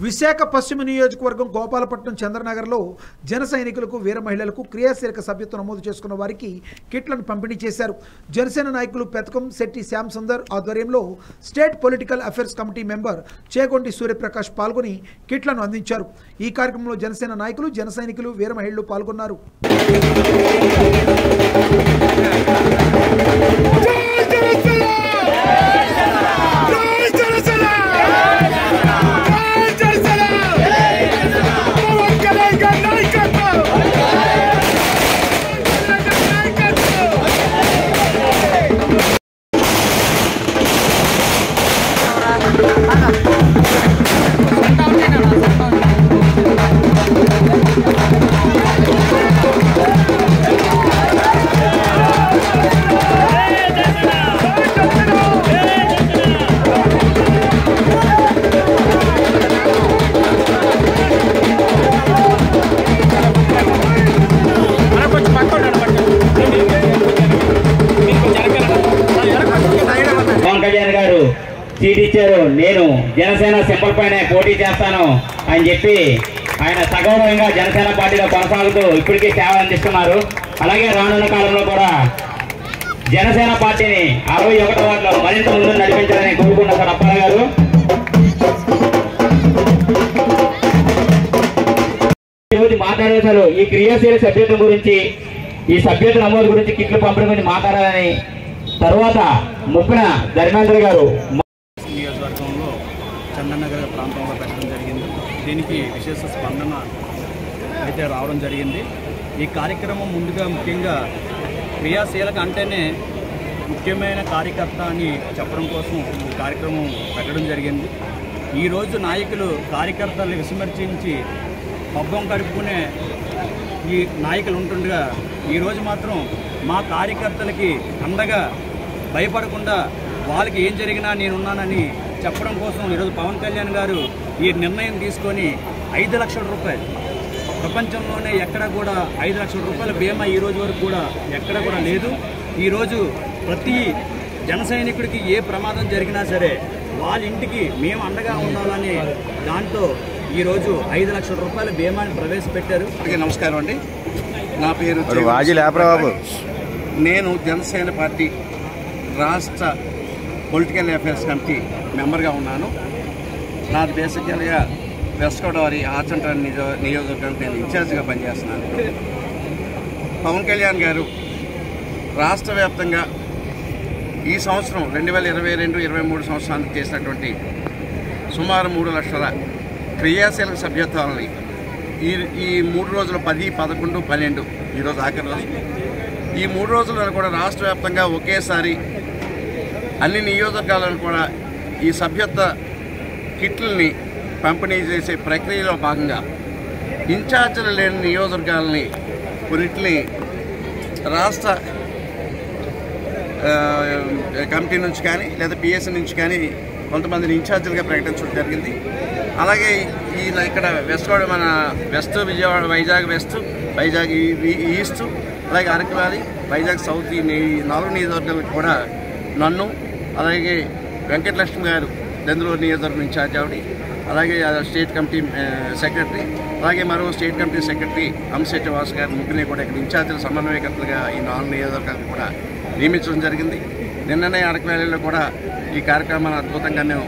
విశాఖ పశ్చిమ నియోజకవర్గం గోపాలపట్నం చంద్రనగర్లో జన సైనికులకు వీర మహిళలకు క్రియాశీలక సభ్యత్వం నమోదు చేసుకున్న వారికి కిట్లను పంపిణీ చేశారు. జనసేన నాయకులు పెతకం శెట్టి శ్యామ్ సుందర్ ఆధ్వర్యంలో state political affairs committee member Chegondi Suryaprakash పాల్గొని కిట్లను అందించారు. ఈ కార్యక్రమంలో జనసేన నాయకులు జన సైనికులు వీర మహిళలు పాల్గొన్నారు. సీట్ ఇచ్చారు. నేను జనసేన సింబల్ పైన పోటీ చేస్తాను అని చెప్పి ఆయన సగౌరవంగా జనసేన పార్టీలో కొనసాగుతూ ఇప్పటికీ సేవ అందిస్తున్నారు. అలాగే రానున్న కాలంలో కూడా జనసేన పార్టీని అరవై ఒకటి వాటిలో మరింత ముందు నడిపించాలని కోరుకున్న సార్ అప్పారావు గారు. ఈరోజు మాట్లాడేశారు ఈ క్రియాశీల సభ్యత్వం గురించి ఈ సభ్యత నమోదు గురించి కిట్లు పంపడం గురించి మాట్లాడాలని తర్వాత ముప్పిన ధర్మేంద్ర గారు చందనగర్ ప్రాంతంలో పెట్టడం జరిగింది. దీనికి విశేష స్పందన అయితే రావడం జరిగింది. ఈ కార్యక్రమం ముందుగా ముఖ్యంగా క్రియాశీలక అంటేనే ముఖ్యమైన కార్యకర్త అని చెప్పడం కోసం ఈ కార్యక్రమం పెట్టడం జరిగింది. ఈరోజు నాయకులు కార్యకర్తలు విస్మరించి పబ్బం కడుపుకునే ఈ నాయకులు ఉంటుండగా ఈరోజు మాత్రం మా కార్యకర్తలకి అండగా భయపడకుండా వాళ్ళకి ఏం జరిగినా నేనున్నానని చెప్పడం కోసం ఈరోజు పవన్ కళ్యాణ్ గారు ఈ నిర్ణయం తీసుకొని ఐదు లక్షల రూపాయలు ప్రపంచంలోనే ఎక్కడ కూడా ఐదు లక్షల రూపాయల బీమా ఈ రోజు వరకు కూడా ఎక్కడ కూడా లేదు. ఈరోజు ప్రతి జన సైనికుడికి ఏ ప్రమాదం జరిగినా సరే వాళ్ళ ఇంటికి మేము అండగా ఉండాలని దాంతో ఈరోజు ఐదు లక్షల రూపాయల బీమాని ప్రవేశపెట్టారు. నమస్కారం అండి. నా పేరు బాబు. నేను జనసేన పార్టీ రాష్ట్ర పొలిటికల్ అఫైర్స్ కమిటీ మెంబర్గా ఉన్నాను. నాది బేసికల్గా వెస్ట్ గోదావరి ఆచంట నిజో నియోజకవర్గానికి నేను ఇన్ఛార్జ్గా పనిచేస్తున్నాను. పవన్ కళ్యాణ్ గారు రాష్ట్ర వ్యాప్తంగా ఈ సంవత్సరం రెండు వేల ఇరవై రెండు ఇరవై మూడు సంవత్సరానికి చేసినటువంటి సుమారు మూడు లక్షల క్రియాశీలక సభ్యత్వాలని ఈ ఈ మూడు రోజులు పది పదకొండు పన్నెండు ఈరోజు ఆఖరి రోజు. ఈ మూడు రోజులను కూడా రాష్ట్ర వ్యాప్తంగా ఒకేసారి అన్ని నియోజకవర్గాలను కూడా ఈ సభ్యత్వ కిట్లని పంపిణీ చేసే ప్రక్రియలో భాగంగా ఇన్ఛార్జీలు లేని నియోజకవర్గాలని కొన్నిటిని రాష్ట్ర కమిటీ నుంచి కానీ లేదా పిఎస్సి నుంచి కానీ కొంతమందిని ఇన్ఛార్జీలుగా ప్రకటించడం జరిగింది. అలాగే ఈ ఇక్కడ వెస్ట్ గోడ మన west Vijayawada Vizag west Vizag east అలాగే అరకు వ్యాలీ వైజాగ్ సౌత్ ఈ ఈ నాలుగు నియోజకవర్గాలకు కూడా నన్ను అలాగే వెంకటలక్ష్మి గారు దెందులూరు నియోజకవర్గం ఇన్ఛార్జ్ ఆవిడ. అలాగే స్టేట్ కమిటీ సెక్రటరీ అలాగే మరో state committee secretary Amshetti Vasu గారు ముగ్గురిని కూడా ఇక్కడ ఇన్ఛార్జీల సమన్వయకర్తలుగా ఈ నాలుగు నియోజకవర్గాలకు కూడా నియమించడం జరిగింది. నిన్ననే అడకవేళలో కూడా ఈ కార్యక్రమాన్ని అద్భుతంగా మేము